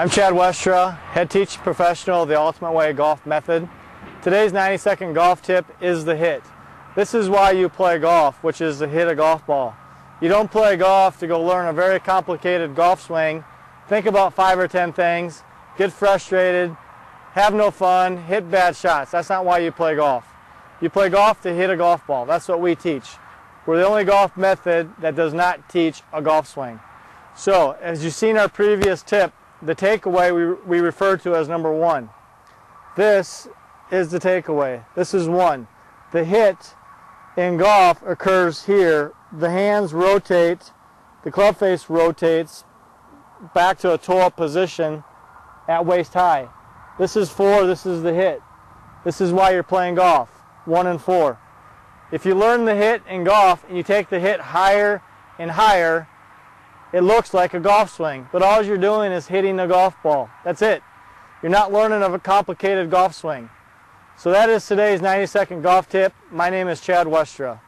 I'm Chad Westra, head teaching professional of the Ultimate Way Golf Method. Today's 90 second golf tip is the hit. This is why you play golf, which is to hit a golf ball. You don't play golf to go learn a very complicated golf swing, think about five or ten things, get frustrated, have no fun, hit bad shots. That's not why you play golf. You play golf to hit a golf ball. That's what we teach. We're the only golf method that does not teach a golf swing. So, as you've seen our previous tip, the takeaway we, we refer to as number one. This is the takeaway. This is one. The hit in golf occurs here. The hands rotate, the club face rotates back to a toe-up position at waist high. This is four, this is the hit. This is why you're playing golf, one and four. If you learn the hit in golf and you take the hit higher and higher, it looks like a golf swing, but all you're doing is hitting a golf ball. That's it. You're not learning of a complicated golf swing. So that is today's 90 second golf tip. My name is Chad Westra.